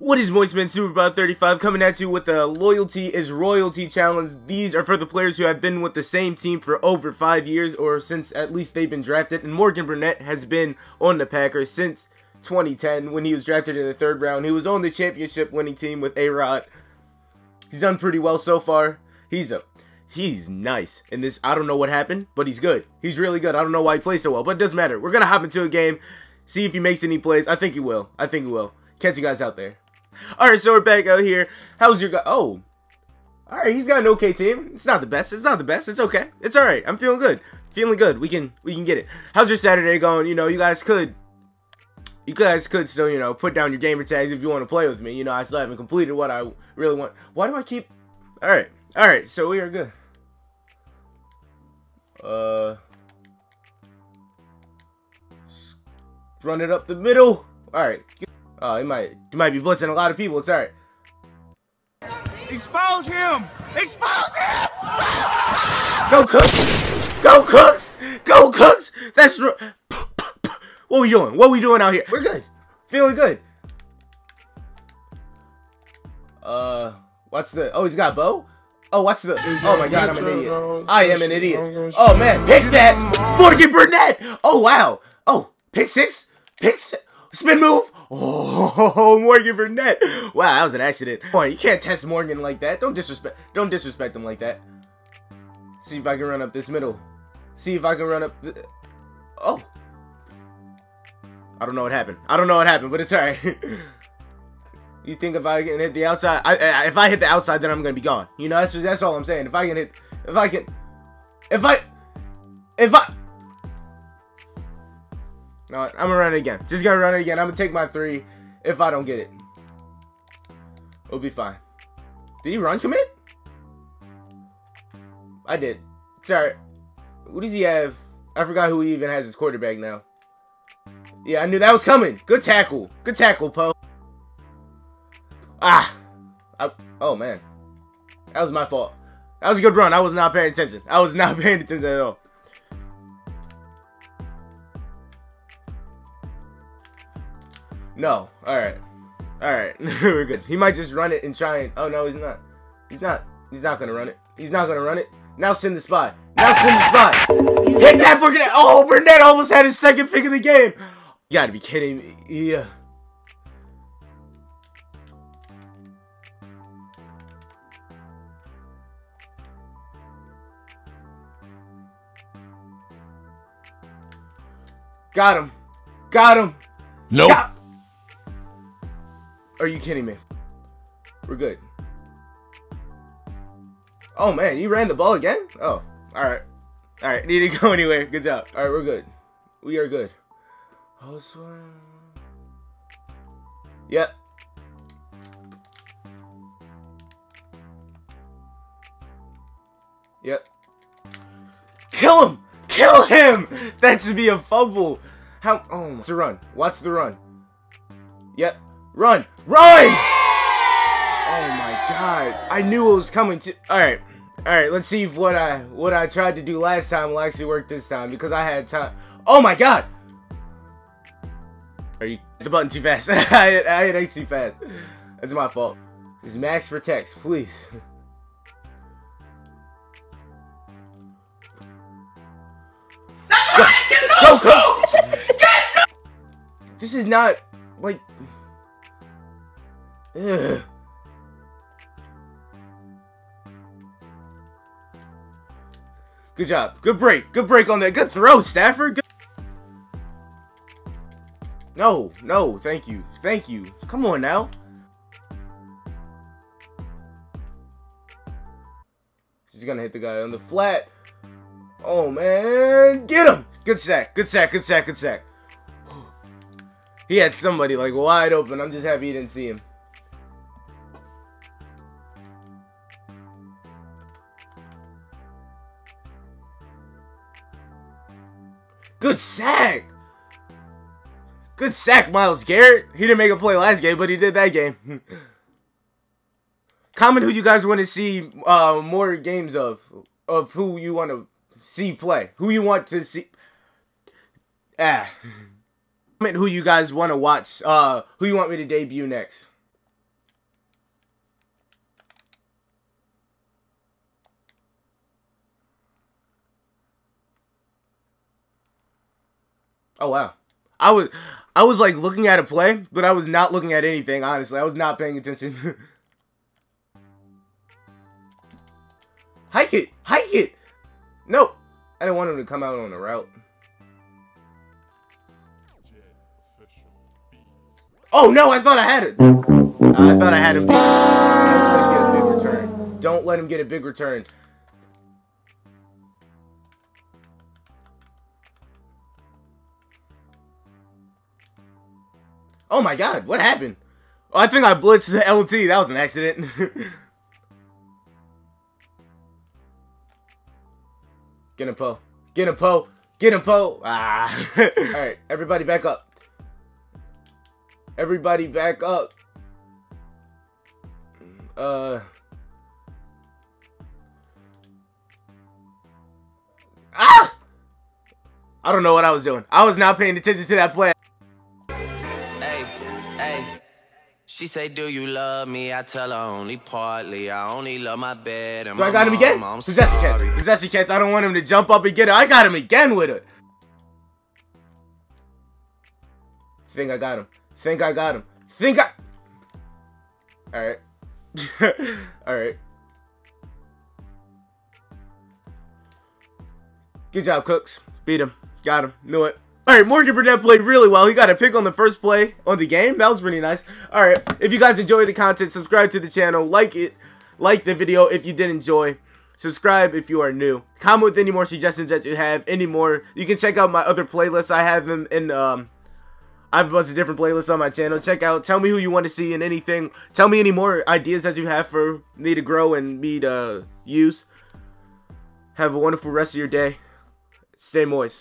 What is Moistman Super Bob 35 coming at you with the Loyalty is Royalty Challenge. These are for the players who have been with the same team for over five years or since at least they've been drafted. And Morgan Burnett has been on the Packers since 2010 when he was drafted in the third round. He was on the championship winning team with A-Rod. He's done pretty well so far. He's a he's nice. And this I don't know what happened, but he's good. He's really good. I don't know why he plays so well, but it doesn't matter. We're gonna hop into a game, see if he makes any plays. I think he will. I think he will. Catch you guys out there. Alright, so we're back out here. How's your guy? Oh. Alright, he's got an okay team. It's not the best. It's not the best. It's okay. It's alright. I'm feeling good. Feeling good. We can we can get it. How's your Saturday going? You know, you guys could you guys could still, you know, put down your gamer tags if you want to play with me. You know, I still haven't completed what I really want. Why do I keep... Alright. Alright, so we are good. Uh... Run it up the middle. Alright. Oh, he might, he might be blitzing a lot of people. It's alright. Expose him! Expose him! Go Cooks! Go Cooks! Go Cooks! That's... What we doing? What we doing out here? We're good. Feeling good. Uh, what's the? Oh, he's got a bow. Oh, what's the? Oh my God, I'm an idiot. I am an idiot. Oh man, pick that, Morgan Burnett. Oh wow. Oh, pick six. Pick six. Spin move. Oh, Morgan Burnett. Wow, that was an accident. Boy, you can't test Morgan like that. Don't disrespect. Don't disrespect him like that. See if I can run up this middle. See if I can run up. Oh, I don't know what happened. I don't know what happened, but it's alright. you think if I can hit the outside, I, I, if I hit the outside, then I'm gonna be gone. You know, that's that's all I'm saying. If I can hit, if I can, if I, if I, no, I'm gonna run it again. Just gonna run it again. I'm gonna take my three. If I don't get it, it'll be fine. Did he run commit? I did. Sorry. What does he have? I forgot who he even has as quarterback now. Yeah, I knew that was coming. Good tackle. Good tackle, Poe. Ah. I, oh, man. That was my fault. That was a good run. I was not paying attention. I was not paying attention at all. No. Alright. Alright. We're good. He might just run it and try and... Oh, no, he's not. He's not. He's not going to run it. He's not going to run it. Now send the spy. Now send the spy. Hit that Burnett. Oh, Burnett almost had his second pick of the game. You gotta be kidding me. Yeah. Got him. Got him. Nope. Got Are you kidding me? We're good. Oh man, you ran the ball again? Oh, alright. Alright, need to go anywhere. Good job. Alright, we're good. We are good. Yep. Yep. Kill him! Kill him! That should be a fumble. How? Oh, what's the run? Watch the run? Yep. Run! Run! Oh my god! I knew it was coming to. All right, all right. Let's see if what I what I tried to do last time will actually work this time because I had time. Oh my god! Are you the button too fast? I hit, I hit X too fast. That's my fault. Just max protects, please. Go, go, go! This is not like. Good job. Good break. Good break on that. Good throw, Stafford. Good no, no, thank you. Thank you. Come on now. She's gonna hit the guy on the flat. Oh man, get him! Good sack, good sack, good sack, good sack. He had somebody like wide open. I'm just happy he didn't see him. Good sack! Good sack, Myles Garrett. He didn't make a play last game, but he did that game. Comment who you guys want to see uh, more games of, of who you want to see play, who you want to see. Ah. Comment who you guys want to watch, uh, who you want me to debut next. Oh wow. I was I was like looking at a play, but I was not looking at anything, honestly. I was not paying attention. hike it! Hike it! No! I didn't want him to come out on the route. Oh no, I thought I had it! I thought I had him. Don't let him get a big return. Don't let him get a big return. Oh my god, what happened? Oh, I think I blitzed the LT. That was an accident. Get him, Poe. Get him, Poe. Get him, Poe. Ah. Alright, everybody back up. Everybody back up. Uh. Ah! I don't know what I was doing. I was not paying attention to that play. She say, do you love me? I tell her only partly. I only love my bed and Do my I got him again? Possession sorry. Possession catch. I don't want him to jump up and get it. I got him again with it. Think I got him. Think I got him. Think I... Alright. Alright. Good job, Cooks. Beat him. Got him. Knew it. Alright, Morgan Burnett played really well. He got a pick on the first play on the game. That was pretty nice. Alright, if you guys enjoy the content, subscribe to the channel. Like it. Like the video if you did enjoy. Subscribe if you are new. Comment with any more suggestions that you have. Any more. You can check out my other playlists. I have them in... um. I have a bunch of different playlists on my channel. Check out. Tell me who you want to see in anything. Tell me any more ideas that you have for me to grow and me to use. Have a wonderful rest of your day. Stay moist.